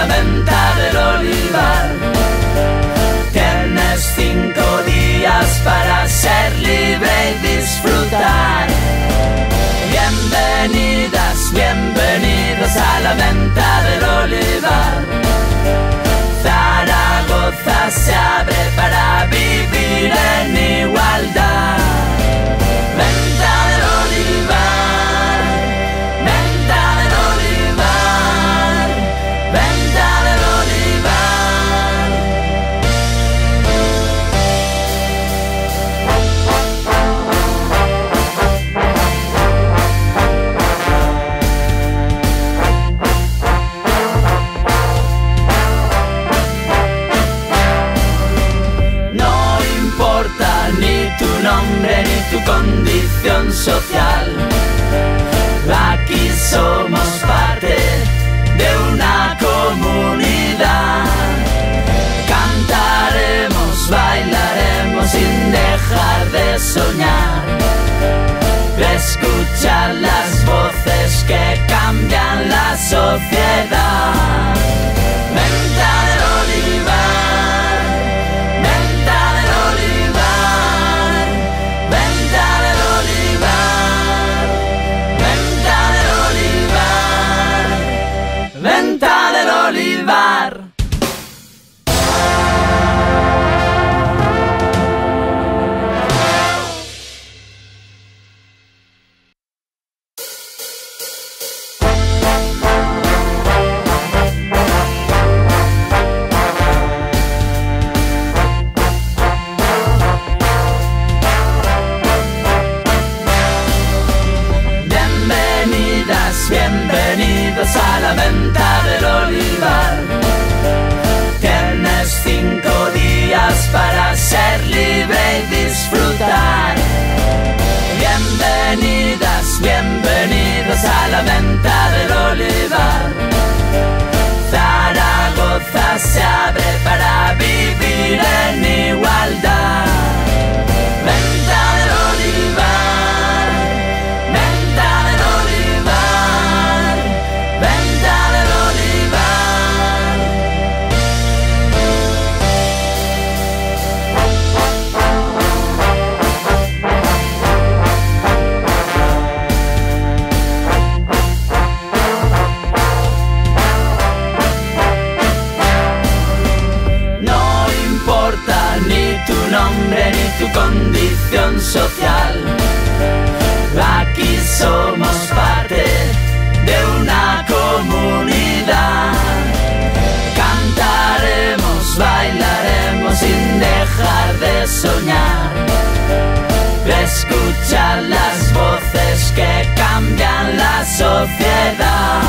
la venta del olivar. Tienes cinco días para ser libre y disfrutar. Bienvenidas, bienvenidos a la venta del olivar. Zaragoza se abre para ni tu condición social. Aquí somos parte de una comunidad. Cantaremos, bailaremos sin dejar de soñar. Escuchar las voces que cambian la sociedad. La venta del olivar. Zaragoza se abre para nombre ni tu condición social. Aquí somos parte de una comunidad. Cantaremos, bailaremos sin dejar de soñar. Escuchar las voces que cambian la sociedad.